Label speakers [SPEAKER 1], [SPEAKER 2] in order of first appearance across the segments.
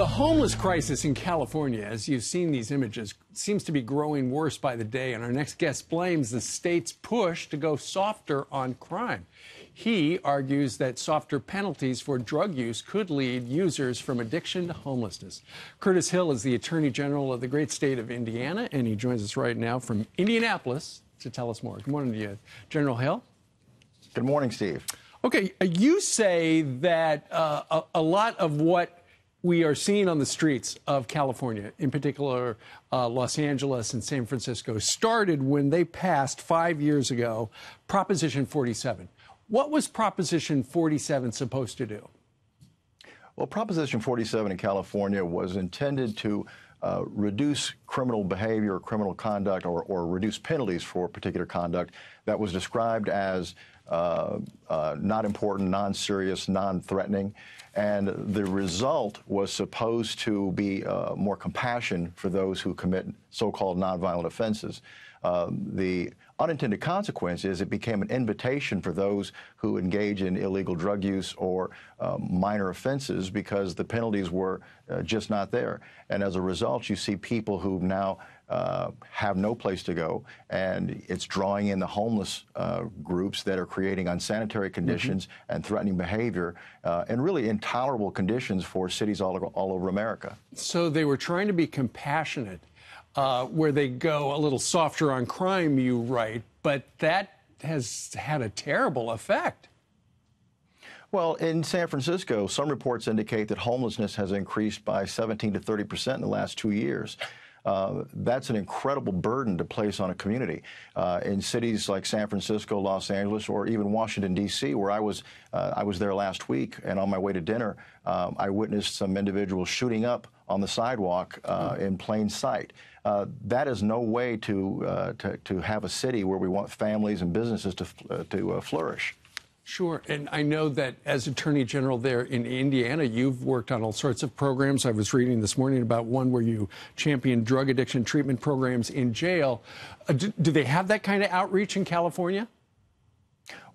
[SPEAKER 1] The homeless crisis in California, as you've seen these images, seems to be growing worse by the day, and our next guest blames the state's push to go softer on crime. He argues that softer penalties for drug use could lead users from addiction to homelessness. Curtis Hill is the Attorney General of the great state of Indiana, and he joins us right now from Indianapolis to tell us more. Good morning to you, General Hill.
[SPEAKER 2] Good morning, Steve.
[SPEAKER 1] Okay, you say that uh, a, a lot of what we are seeing on the streets of California, in particular uh, Los Angeles and San Francisco, started when they passed five years ago Proposition 47. What was Proposition 47 supposed to do?
[SPEAKER 2] Well, Proposition 47 in California was intended to uh, reduce criminal behavior or criminal conduct or, or, reduce penalties for particular conduct that was described as uh, uh, not important, non serious, non threatening. And the result was supposed to be uh, more compassion for those who commit so called nonviolent offenses. Um, the unintended consequence is it became an invitation for those who engage in illegal drug use or um, minor offenses because the penalties were uh, just not there. And as a result, you see people who now uh, have no place to go, and it's drawing in the homeless uh, groups that are creating unsanitary conditions mm-hmm. and threatening behavior, uh, and really intolerable conditions for cities all, all over America.
[SPEAKER 1] So they were trying to be compassionate, uh, where they go a little softer on crime, you write, but that has had a terrible effect.
[SPEAKER 2] Well, in San Francisco, some reports indicate that homelessness has increased by 17 to 30 percent in the last two years. Uh, that's an incredible burden to place on a community. Uh, in cities like San Francisco, Los Angeles, or even Washington D.C., where I was, uh, I was there last week, and on my way to dinner, um, I witnessed some individuals shooting up on the sidewalk uh, in plain sight. Uh, that is no way to, uh, to, to have a city where we want families and businesses to to flourish.
[SPEAKER 1] Sure. And I know that as Attorney General there in Indiana, you've worked on all sorts of programs. I was reading this morning about one where you champion drug addiction treatment programs in jail. Uh, do, do they have that kind of outreach in California?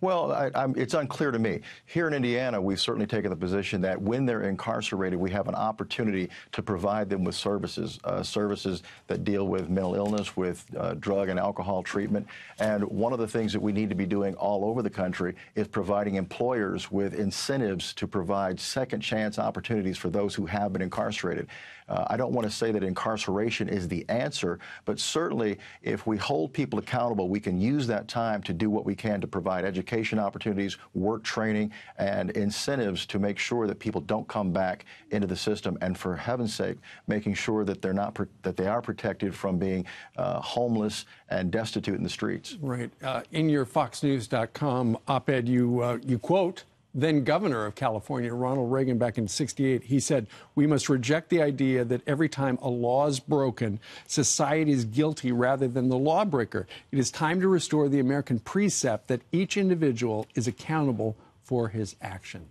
[SPEAKER 2] Well, I, it's unclear to me. Here in Indiana, we've certainly taken the position that when they're incarcerated, we have an opportunity to provide them with services, uh, services that deal with mental illness, with uh, drug and alcohol treatment. And one of the things that we need to be doing all over the country is providing employers with incentives to provide second chance opportunities for those who have been incarcerated. Uh, I don't want to say that incarceration is the answer, but certainly if we hold people accountable, we can use that time to do what we can to provide education opportunities, work training, and incentives to make sure that people don't come back into the system. And for heaven's sake, making sure that they're not that they are protected from being uh, homeless and destitute in the streets.
[SPEAKER 1] Right. Uh, in your FoxNews.com op-ed, you uh, you quote then governor of California, Ronald Reagan, back in 68, he said, We must reject the idea that every time a law is broken, society is guilty rather than the lawbreaker. It is time to restore the American precept that each individual is accountable for his action.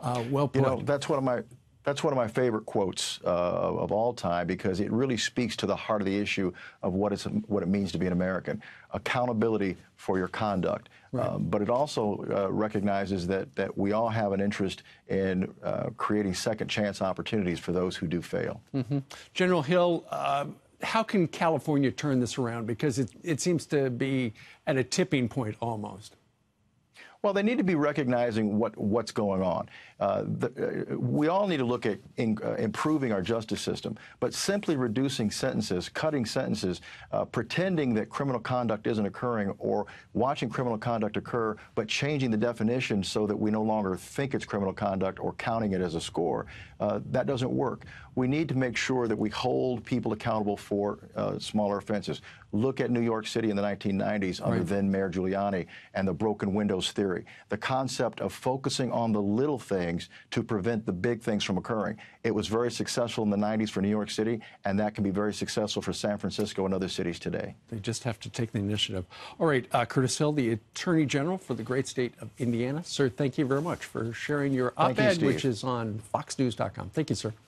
[SPEAKER 1] Uh, well put.
[SPEAKER 2] You know, that's one of my that's one of my favorite quotes uh, of all time because it really speaks to the heart of the issue of what, it's, what it means to be an American. Accountability for your conduct. Right. Um, but it also uh, recognizes that, that we all have an interest in uh, creating second chance opportunities for those who do fail.
[SPEAKER 1] Mm-hmm. General Hill, uh, how can California turn this around? Because it, it seems to be at a tipping point almost.
[SPEAKER 2] Well, they need to be recognizing what, what's going on. Uh, the, uh, we all need to look at in, uh, improving our justice system, but simply reducing sentences, cutting sentences, uh, pretending that criminal conduct isn't occurring, or watching criminal conduct occur, but changing the definition so that we no longer think it's criminal conduct or counting it as a score, uh, that doesn't work. We need to make sure that we hold people accountable for uh, smaller offenses. Look at New York City in the 1990s under then Mayor Giuliani and the broken windows theory. The concept of focusing on the little things to prevent the big things from occurring. It was very successful in the 90s for New York City, and that can be very successful for San Francisco and other cities today.
[SPEAKER 1] They just have to take the initiative. All right, uh, Curtis Hill, the Attorney General for the great state of Indiana. Sir, thank you very much for sharing your op ed, which is on foxnews.com. Thank you, sir.